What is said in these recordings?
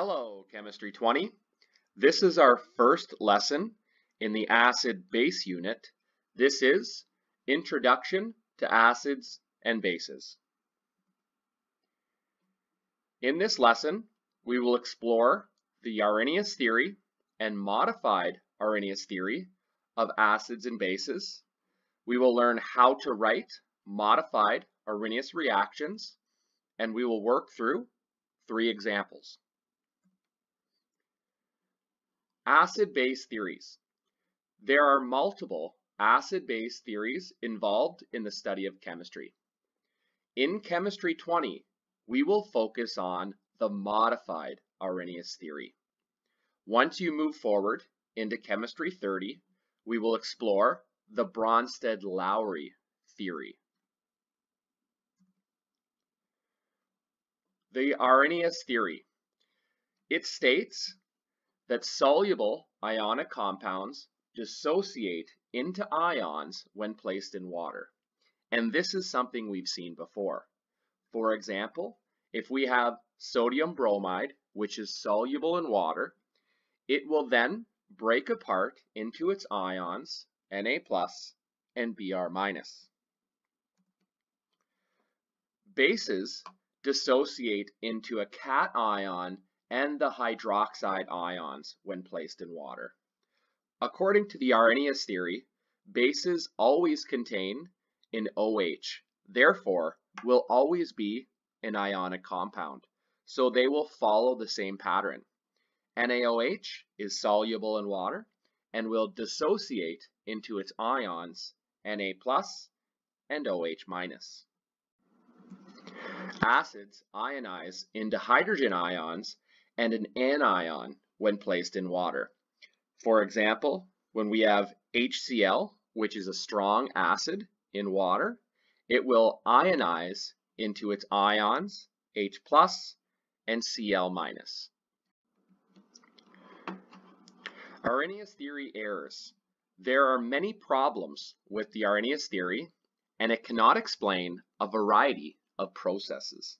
Hello, Chemistry 20. This is our first lesson in the acid-base unit. This is Introduction to Acids and Bases. In this lesson, we will explore the Arrhenius theory and modified Arrhenius theory of acids and bases. We will learn how to write modified Arrhenius reactions, and we will work through three examples. Acid-base theories. There are multiple acid-base theories involved in the study of chemistry. In Chemistry 20, we will focus on the modified Arrhenius theory. Once you move forward into Chemistry 30, we will explore the Bronsted-Lowry theory. The Arrhenius theory. It states that soluble ionic compounds dissociate into ions when placed in water. And this is something we've seen before. For example, if we have sodium bromide, which is soluble in water, it will then break apart into its ions, Na plus and Br minus. Bases dissociate into a cation and the hydroxide ions when placed in water. According to the Arrhenius theory, bases always contain an OH, therefore will always be an ionic compound, so they will follow the same pattern. NaOH is soluble in water and will dissociate into its ions Na plus and OH minus. Acids ionize into hydrogen ions and an anion when placed in water. For example, when we have HCl, which is a strong acid in water, it will ionize into its ions, H plus and Cl minus. Arrhenius theory errors. There are many problems with the Arrhenius theory, and it cannot explain a variety of processes.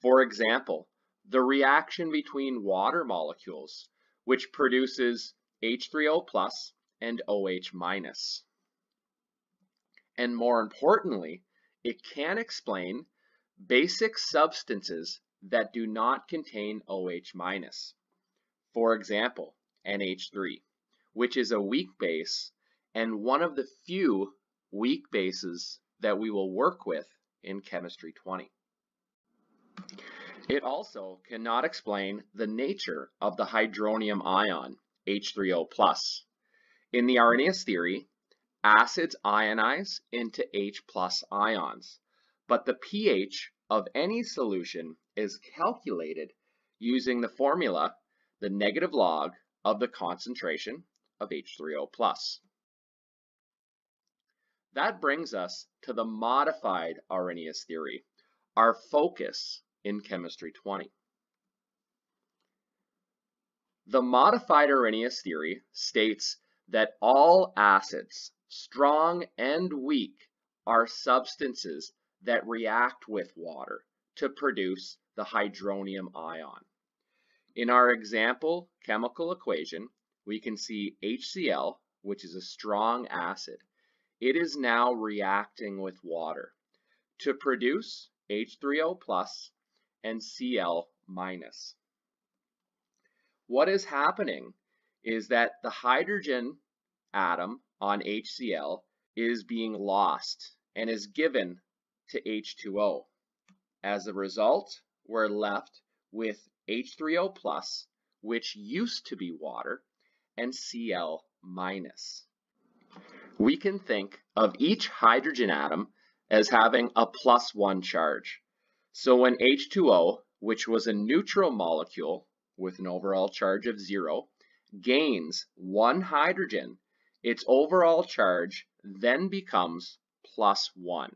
For example, the reaction between water molecules, which produces H3O plus and OH minus. And more importantly, it can explain basic substances that do not contain OH minus. For example, NH3, which is a weak base and one of the few weak bases that we will work with in Chemistry 20. It also cannot explain the nature of the hydronium ion, H3O+. In the Arrhenius theory, acids ionize into H ions, but the pH of any solution is calculated using the formula, the negative log of the concentration of H3O+. That brings us to the modified Arrhenius theory, our focus in Chemistry 20. The modified Arrhenius theory states that all acids, strong and weak, are substances that react with water to produce the hydronium ion. In our example chemical equation, we can see HCl, which is a strong acid. It is now reacting with water to produce H3O plus and Cl minus. What is happening is that the hydrogen atom on HCl is being lost and is given to H2O. As a result, we're left with H3O plus, which used to be water, and Cl minus. We can think of each hydrogen atom as having a plus one charge. So when H2O, which was a neutral molecule with an overall charge of zero, gains one hydrogen, its overall charge then becomes plus one.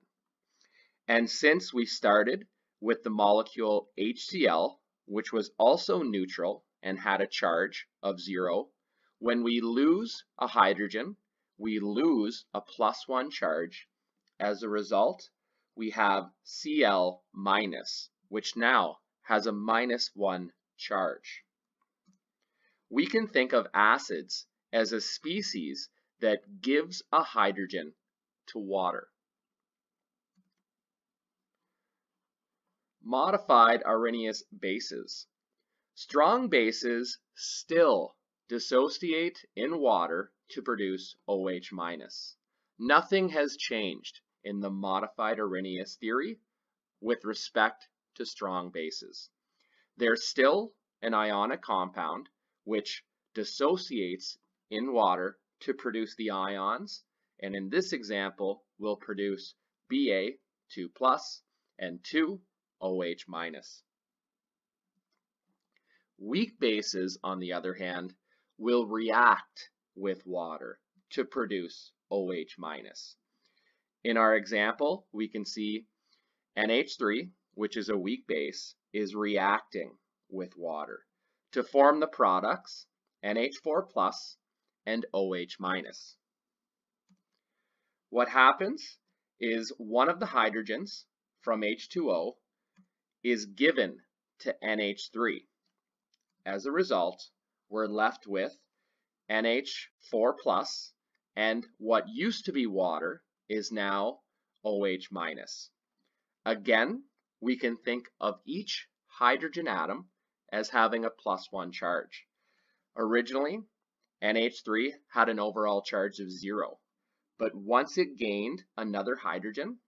And since we started with the molecule HCl, which was also neutral and had a charge of zero, when we lose a hydrogen, we lose a plus one charge. As a result, we have Cl minus, which now has a minus one charge. We can think of acids as a species that gives a hydrogen to water. Modified Arrhenius bases. Strong bases still dissociate in water to produce OH-. Nothing has changed in the modified Arrhenius theory with respect to strong bases. They're still an ionic compound which dissociates in water to produce the ions and in this example will produce Ba 2 plus and 2 OH minus. Weak bases, on the other hand, will react with water to produce OH minus. In our example, we can see NH3, which is a weak base, is reacting with water to form the products NH4 plus and OH minus. What happens is one of the hydrogens from H2O is given to NH3. As a result, we're left with NH4 plus and what used to be water is now OH minus. Again, we can think of each hydrogen atom as having a plus one charge. Originally, NH3 had an overall charge of zero, but once it gained another hydrogen,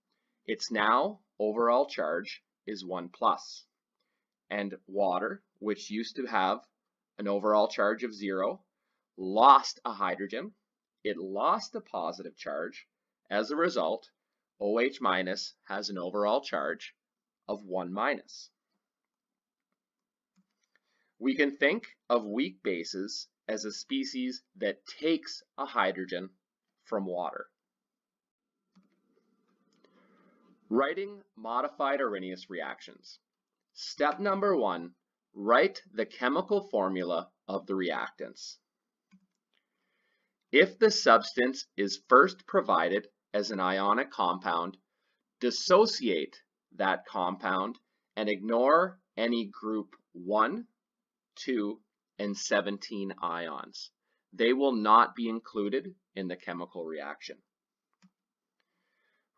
its now overall charge is one plus. And water, which used to have an overall charge of zero, lost a hydrogen, it lost a positive charge. As a result, OH minus has an overall charge of 1 minus. We can think of weak bases as a species that takes a hydrogen from water. Writing modified Arrhenius reactions. Step number one, write the chemical formula of the reactants. If the substance is first provided as an ionic compound, dissociate that compound and ignore any group 1, 2, and 17 ions. They will not be included in the chemical reaction.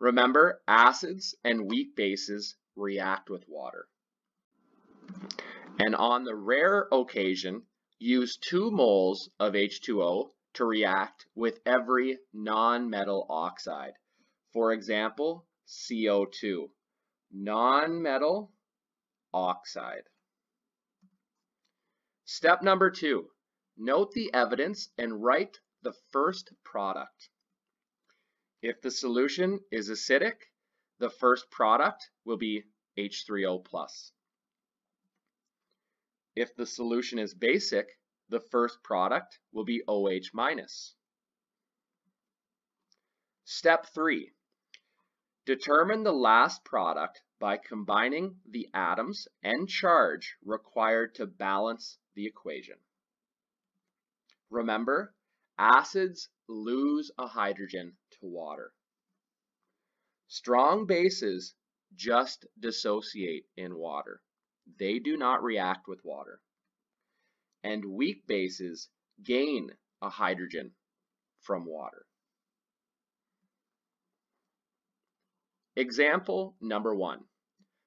Remember, acids and weak bases react with water. And on the rare occasion, use 2 moles of H2O to react with every non-metal oxide. For example, CO2, non-metal oxide. Step number two, note the evidence and write the first product. If the solution is acidic, the first product will be H3O+. If the solution is basic, the first product will be OH minus. Step 3. Determine the last product by combining the atoms and charge required to balance the equation. Remember, acids lose a hydrogen to water. Strong bases just dissociate in water. They do not react with water and weak bases gain a hydrogen from water. Example number one.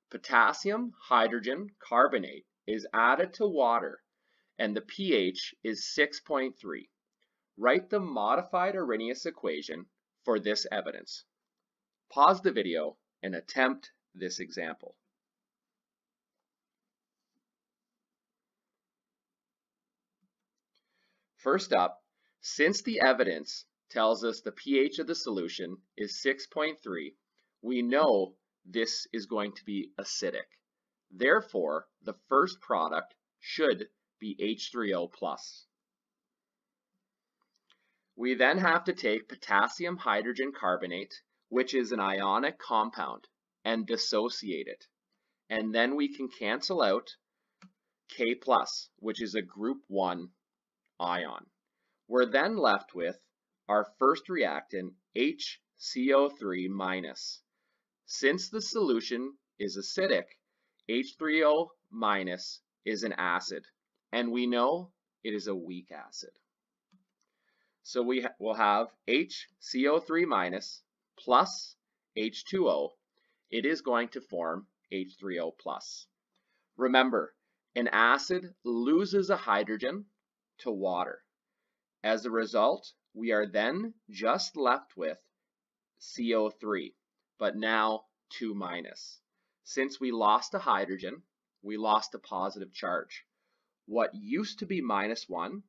Potassium hydrogen carbonate is added to water and the pH is 6.3. Write the modified Arrhenius equation for this evidence. Pause the video and attempt this example. First up, since the evidence tells us the pH of the solution is 6.3, we know this is going to be acidic. Therefore, the first product should be H3O+. We then have to take potassium hydrogen carbonate, which is an ionic compound, and dissociate it. And then we can cancel out K+, which is a group 1 ion. We're then left with our first reactant HCO3 minus. Since the solution is acidic, H3O minus is an acid, and we know it is a weak acid. So we ha will have HCO3 minus plus H2O. It is going to form H3O plus. Remember, an acid loses a hydrogen to water. As a result, we are then just left with CO3, but now 2 minus. Since we lost a hydrogen, we lost a positive charge. What used to be minus 1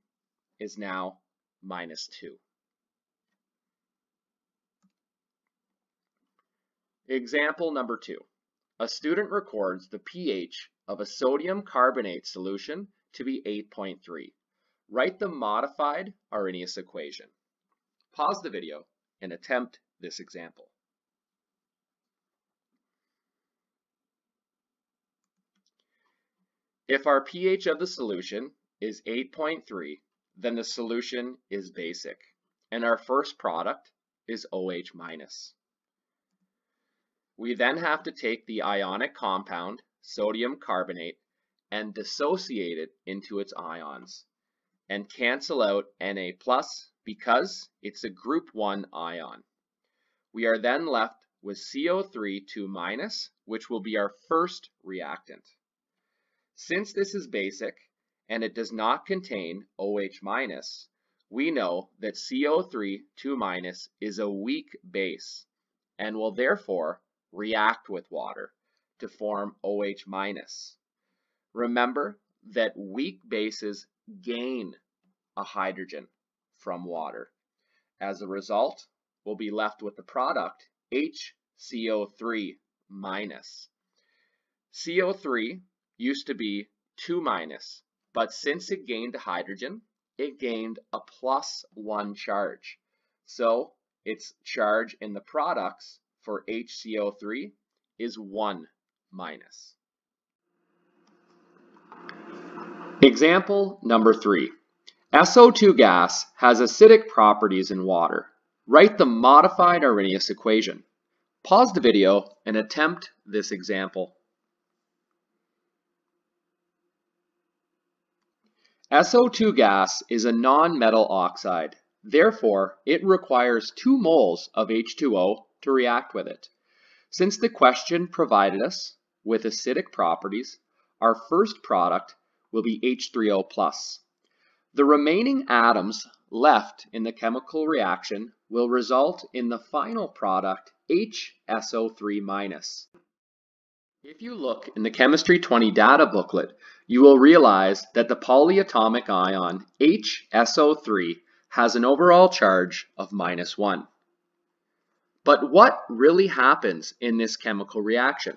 is now minus 2. Example number 2. A student records the pH of a sodium carbonate solution to be 8.3. Write the modified Arrhenius equation. Pause the video and attempt this example. If our pH of the solution is 8.3, then the solution is basic, and our first product is OH minus. We then have to take the ionic compound, sodium carbonate, and dissociate it into its ions, and cancel out Na plus because it's a group 1 ion. We are then left with CO3 2 minus, which will be our first reactant. Since this is basic and it does not contain OH minus, we know that CO3 2 minus is a weak base and will therefore react with water to form OH minus. Remember that weak bases gain a hydrogen from water. As a result, we'll be left with the product HCO3 minus. CO3 used to be 2 minus, but since it gained a hydrogen, it gained a plus 1 charge. So its charge in the products for HCO3 is 1 minus. Example number 3. SO2 gas has acidic properties in water. Write the modified Arrhenius equation. Pause the video and attempt this example. SO2 gas is a non-metal oxide. Therefore, it requires 2 moles of H2O to react with it. Since the question provided us with acidic properties, our first product will be H3O+. The remaining atoms left in the chemical reaction will result in the final product HSO3-. If you look in the Chemistry 20 data booklet, you will realize that the polyatomic ion HSO3 has an overall charge of minus 1. But what really happens in this chemical reaction?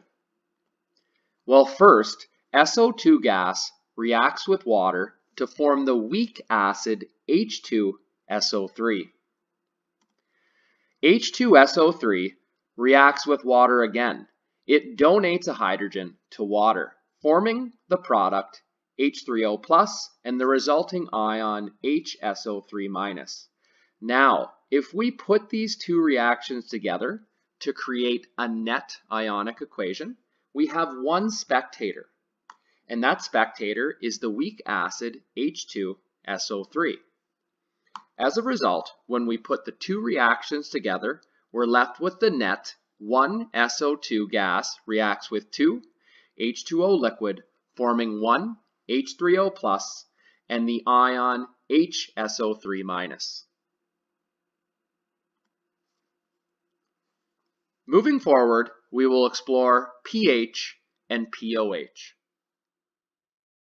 Well, first, SO2 gas reacts with water to form the weak acid H2SO3. H2SO3 reacts with water again. It donates a hydrogen to water, forming the product H3O plus and the resulting ion HSO3 Now, if we put these two reactions together to create a net ionic equation, we have one spectator, and that spectator is the weak acid H2SO3. As a result, when we put the two reactions together, we're left with the net one SO2 gas reacts with two H2O liquid, forming one H3O plus and the ion HSO3 minus. Moving forward, we will explore pH and POH.